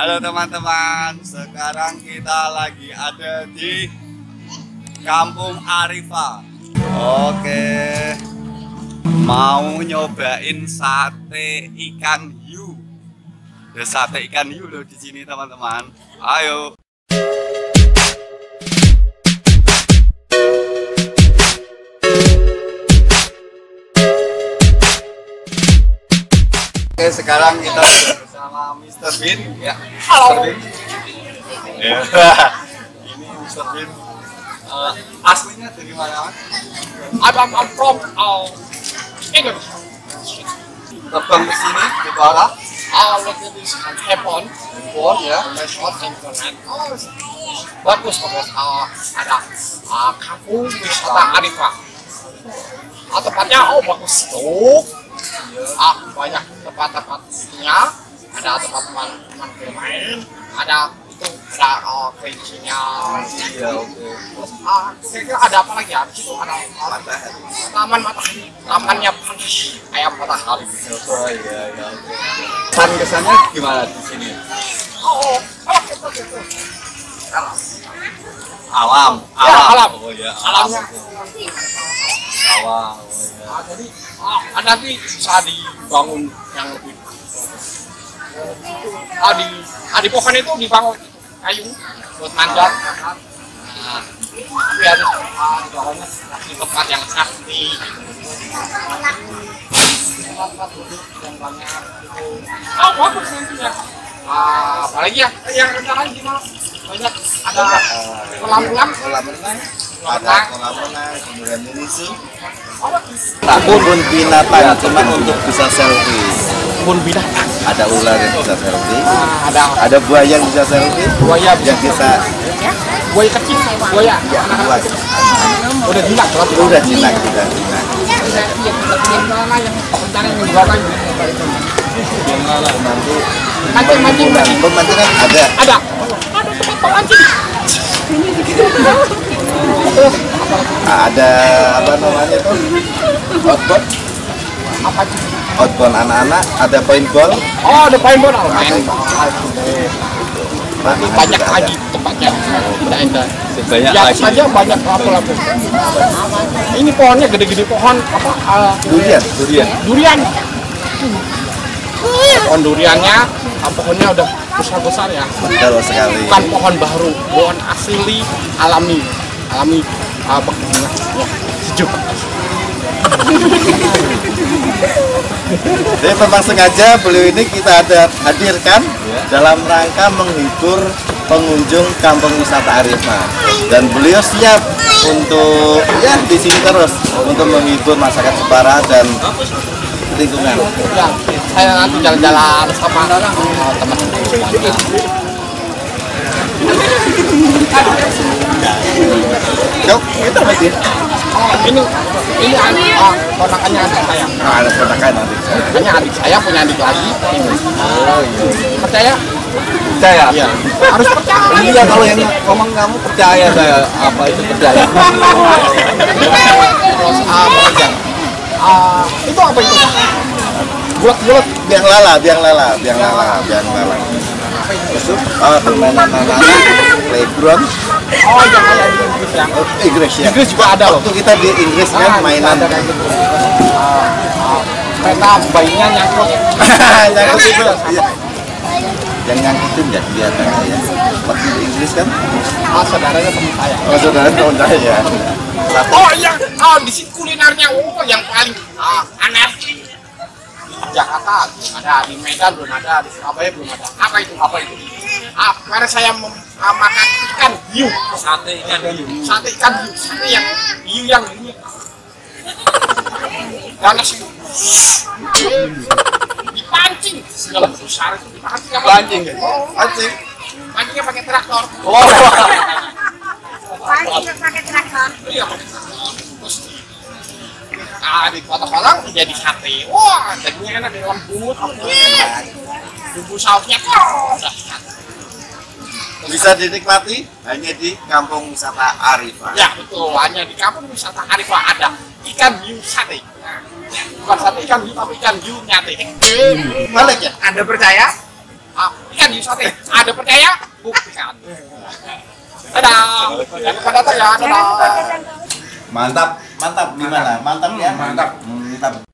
Halo teman-teman, sekarang kita lagi ada di Kampung Arifa. Oke, mau nyobain sate ikan hiu. Ada sate ikan hiu loh di sini teman-teman. Ayo. Oke, sekarang kita Mr. Ya, Halo. Mr. Ya. Ini Mr. Bin. Eh, aslinya dari mana? Mas? I'm, I'm from uh, England. Terbang ke sini di bawah. Uh, look at this Hebron, Bon ya. and internet. Bagus bagus. Uh, ada uh, kampung wisata Arifah. Uh, tempatnya oh bagus tuh. Ah banyak tempat-tempatnya. Ada tempat-tempat teman bermain. Ada itu ada uh, kerincinya. Iya, oke. Terus uh, kira-kira ada apa lagi ya? Di situ ada uh, taman matahari. Tamannya panas ayam matahari. Oh iya, iya, oke. Kesan kesannya gimana di sini? Oh, oh, gitu, gitu. Alam. Alam, Ya, alam. Oh iya, alam. Alamnya. Sawah. Oh iya. Ah, jadi ah, ah, nanti bisa dibangun yang lebih ah, di, ah, di pohon itu dibangun kayu buat manjat. Nah, biar ah, dibangunnya di tempat yang sakti. Tempat duduk yang banyak oh bagus nantinya ah, apalagi ya yang rencananya gimana banyak ada kolam kolam Kolam renang, ada kolam renang, kemudian ini sih. bagus Kebun binatang teman untuk bisa selfie. Kebun binatang Ada ular yang bisa selfie. ah, ada Ada buaya yang bisa selfie. buaya Yang bisa buaya kecil buaya ya, buat. udah jinak berarti udah jinak, udah jinak. Nanti mancing mancing pemancingan ada. ada ada tempat pemancing Ada apa namanya tuh? Apa sih outbound anak-anak, ada paintball. oh ada paintball oh, main Nanti banyak lagi tempatnya udah ada Banyak ya lagi. saja banyak apa-apa ini pohonnya gede-gede pohon apa eh, Durian, durian. durian pohon duriannya ah, pohonnya udah besar-besar ya Betul sekali. bukan pohon baru, pohon asli alami, alami uh, ya, sejuk. Jadi memang sengaja beliau ini kita ada hadirkan dalam rangka menghibur pengunjung kampung wisata Arifah dan beliau siap untuk ya di sini terus untuk menghibur masyarakat Jepara dan lingkungan. Ya, saya nanti jalan-jalan sama teman-teman. Yuk, itu berarti. Oh, ini ini adik, uh, ponakannya adik saya. Nah, ada ponakan nanti. Makanya adik saya punya adik lagi. Oh iya. Percaya? Percaya? Iya. Harus percaya. Iya kalau yang ngomong kamu percaya saya apa itu percaya. Uh, apa Uh, itu apa itu? Bulat-bulat. Biang lala, biang lala, biang lala, biang lala. Terus oh, permainan anak-anak playground Oh, yang kayak di Inggris ya. Inggris ya. Inggris juga ada loh. Waktu kita di Inggris kan Ah, mainan ada kayak gitu. Ah, ah, kereta bayinya nyangkut. nyangkut itu. Iya. Yang nyangkutin ya kelihatan ya. Waktu di Inggris kan. Ah, saudaranya teman saya. Oh saudara tahun saya ya. Oh, yang oh di sini kulinernya oh yang paling ah, aneh. Di Jakarta ada, di Medan belum ada, di Surabaya belum ada. Apa itu? Apa itu? Karena saya ah, makan ikan hiu. Sate ikan hiu. Sate ikan hiu. Sate yang hiu yang ini. Ganas. Dipancing segala besar itu dipancing apa? Pancing ya? Oh, Pancing. pancingnya pakai traktor. Oh. Paling pakai traktor. Iya, pakai traktor. Terus ah dipotong-potong jadi sate. Wah, dagingnya enak lembut, apa enak. Bumbu sausnya udah Bisa dinikmati hanya di Kampung Wisata Arifah. Ya betul, hanya di kampung wisata Arifah ada ikan hiu sate. Nah, bukan sate ikan hiu, tapi ikan hiu nyate. Balik ya? Anda percaya? ah, lihat di sate. Ada percaya? Buktikan. Dadah. Jangan datang ya. Dadah. Mantap, mantap gimana? Mantap ya? Mantap. Mantap.